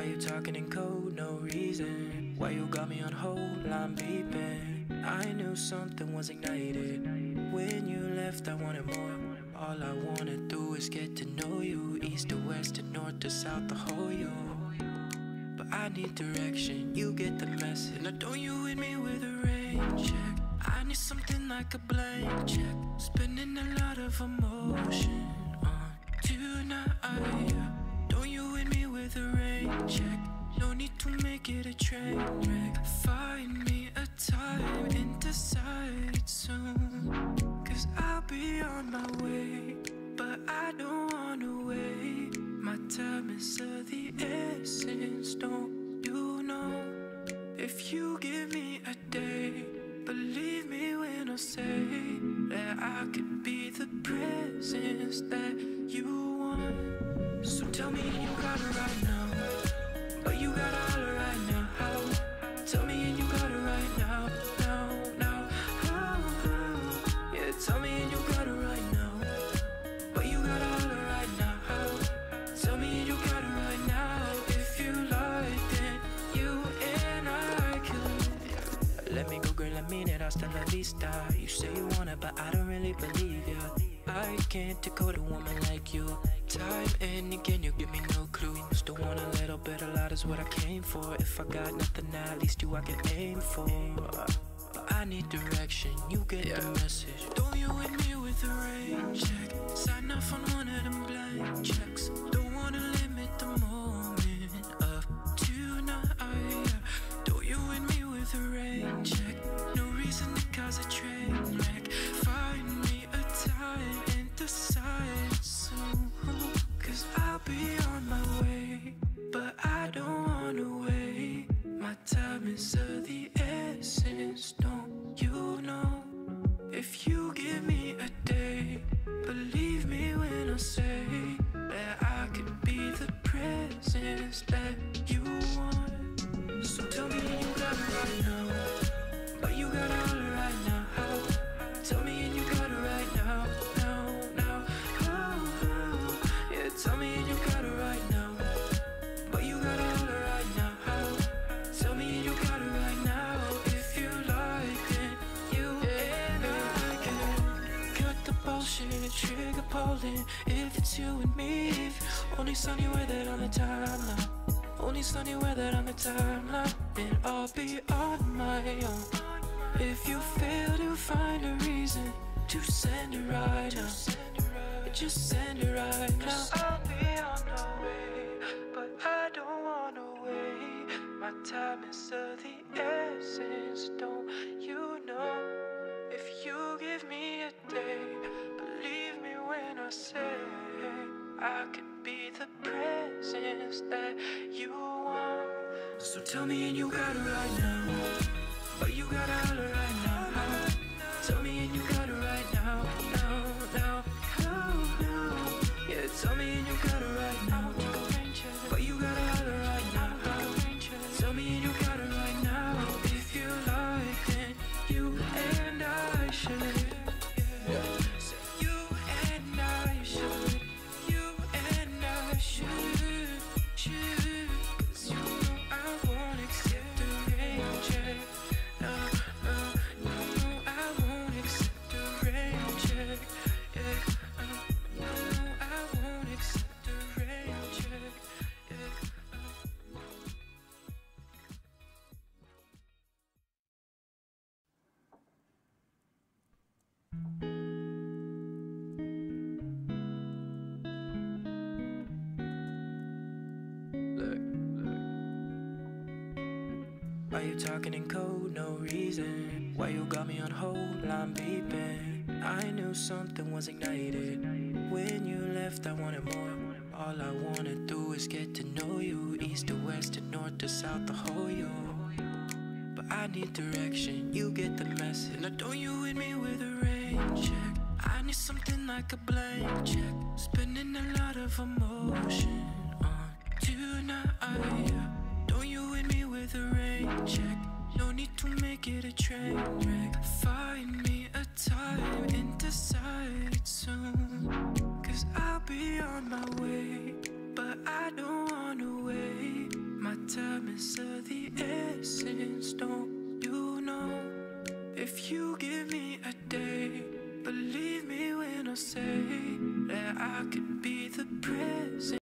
Why you talking in code? No reason. Why you got me on hold? I'm beeping. I knew something was ignited. When you left, I wanted more. All I wanna do is get to know you. East to west to north to south, the whole you. But I need direction. You get the message. Now don't you hit me with a rain check. I need something like a blank check. Spending a lot of emotion on tonight. Make it a train wreck. Find me a time and decide soon. Cause I'll be on my way. But I don't wanna wait. My time is of the essence. Don't you know? If you give me a day, believe me when I say that I could be the presence that you want. So tell me you got it right now, Let me go, girl. I mean it. Hasta la vista. You say you want it, but I don't really believe you. I can't decode a woman like you. Time and again, you give me no clues. Don't want a little bit, a lot is what I came for. If I got nothing, at least you I can aim for. But I need direction, you get the message. Don't you hit me with a rain of the essence. Don't you know? If you give me a day, believe me when I say that I could be the presence that you want. So tell me you got it right now, If it's you and me, only sunny weather on the timeline. Only sunny weather on the timeline, and I'll be on my own. If you fail to find a reason to send it right now, just send it right now. I'll be on the way, but I don't wanna wait. My time is of the essence, don't you know? I say I could be the presence that you want. So tell me and you got it right now, but you got it right Why you talking in code? No reason. Why you got me on hold? I'm beeping. I knew something was ignited. When you left, I wanted more. All I wanna do is get to know you. East to west to north to south, the whole you. But I need direction. You get the message. Now don't you hit me with a rain check. I need something like a blank check. Spending a lot of emotion on tonight. A rain check. No need to make it a train wreck. Find me a time and decide soon. Cause I'll be on my way. But I don't wanna wait. My time is of the essence,